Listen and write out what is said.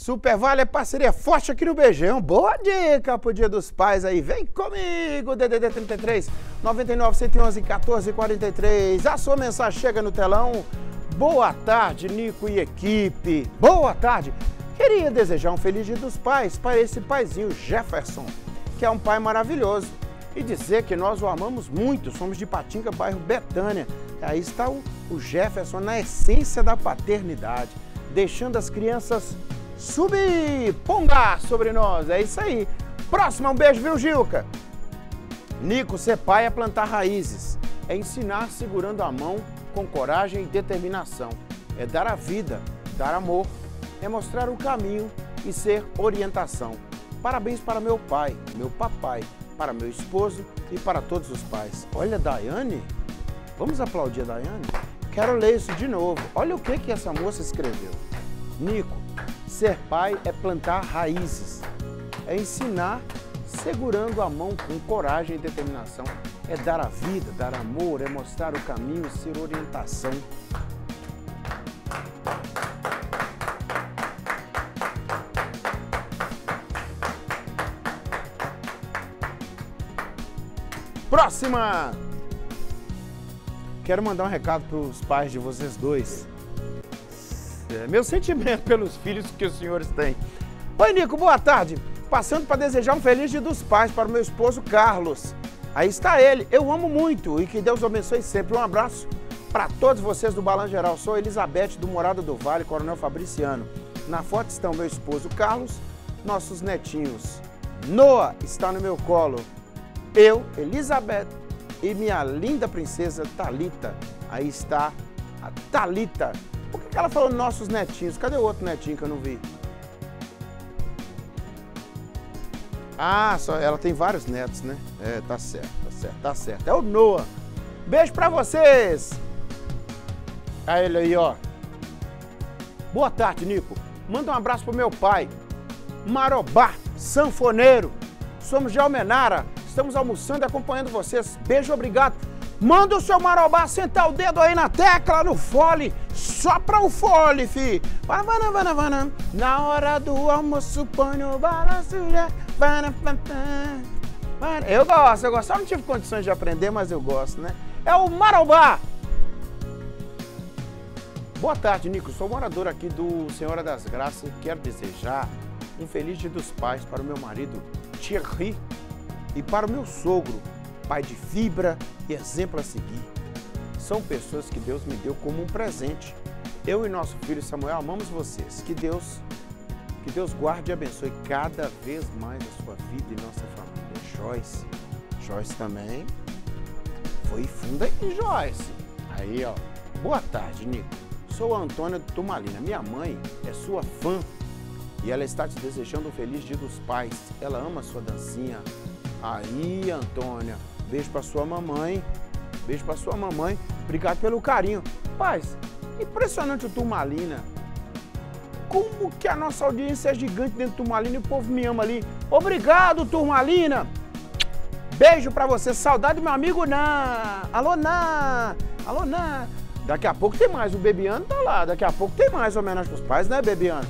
Super Vale é parceria forte aqui no Beijão. Boa dica pro Dia dos Pais aí. Vem comigo, DDD 33 99 111 14 43. A sua mensagem chega no telão. Boa tarde, Nico e equipe. Boa tarde. Queria desejar um feliz Dia dos Pais para esse paizinho Jefferson, que é um pai maravilhoso. E dizer que nós o amamos muito. Somos de Patinga, bairro Betânia. Aí está o Jefferson na essência da paternidade, deixando as crianças subir, pongar sobre nós. É isso aí. Próxima, um beijo, viu, Gilca? Nico, ser pai é plantar raízes, é ensinar segurando a mão com coragem e determinação, é dar a vida, dar amor, é mostrar o caminho e ser orientação. Parabéns para meu pai, meu papai, para meu esposo e para todos os pais. Olha, Daiane, vamos aplaudir a Daiane? Quero ler isso de novo. Olha o que, que essa moça escreveu. Nico, Ser pai é plantar raízes, é ensinar segurando a mão com coragem e determinação, é dar a vida, dar amor, é mostrar o caminho, ser orientação. Próxima! Quero mandar um recado para os pais de vocês dois. É, meu sentimento pelos filhos que os senhores têm. Oi, Nico, boa tarde. Passando para desejar um feliz dia dos pais para o meu esposo Carlos. Aí está ele. Eu amo muito e que Deus abençoe sempre. Um abraço para todos vocês do Balan Geral. Sou Elizabeth do Morada do Vale, Coronel Fabriciano. Na foto estão meu esposo Carlos, nossos netinhos. Noah está no meu colo. Eu, Elizabeth e minha linda princesa Talita. Aí está a Talita ela falou nossos netinhos? Cadê o outro netinho que eu não vi? Ah, só, ela tem vários netos, né? É, tá certo, tá certo, tá certo. É o Noah. Beijo pra vocês! Aí ele aí, ó. Boa tarde, Nico. Manda um abraço pro meu pai, Marobá, sanfoneiro. Somos de Almenara. Estamos almoçando e acompanhando vocês. Beijo, obrigado. Manda o seu marobá sentar o dedo aí na tecla, no fole, só para o fole, fi. Na hora do almoço, põe o balanço. Eu gosto, eu gosto. Só não tive condições de aprender, mas eu gosto, né? É o marobá. Boa tarde, Nico. Sou morador aqui do Senhora das Graças e quero desejar um feliz dia dos pais para o meu marido Thierry e para o meu sogro, pai de fibra e exemplo a seguir. São pessoas que Deus me deu como um presente. Eu e nosso filho Samuel amamos vocês. Que Deus, que Deus guarde e abençoe cada vez mais a sua vida e nossa família. Joyce, Joyce também foi funda em Joyce. Aí, ó. Boa tarde, Nico. Sou a Antônia Tumalina. Minha mãe é sua fã e ela está te desejando um feliz dia dos pais. Ela ama sua dancinha. Aí, Antônia, Beijo para sua mamãe. Beijo para sua mamãe. Obrigado pelo carinho. Paz, impressionante o Turmalina. Como que a nossa audiência é gigante dentro do Turmalina e o povo me ama ali. Obrigado, Turmalina. Beijo para você. Saudade meu amigo Nan. Alô, Nan. Alô, Nan. Daqui a pouco tem mais. O Bebiano tá lá. Daqui a pouco tem mais homenagem pros pais, né, Bebiano?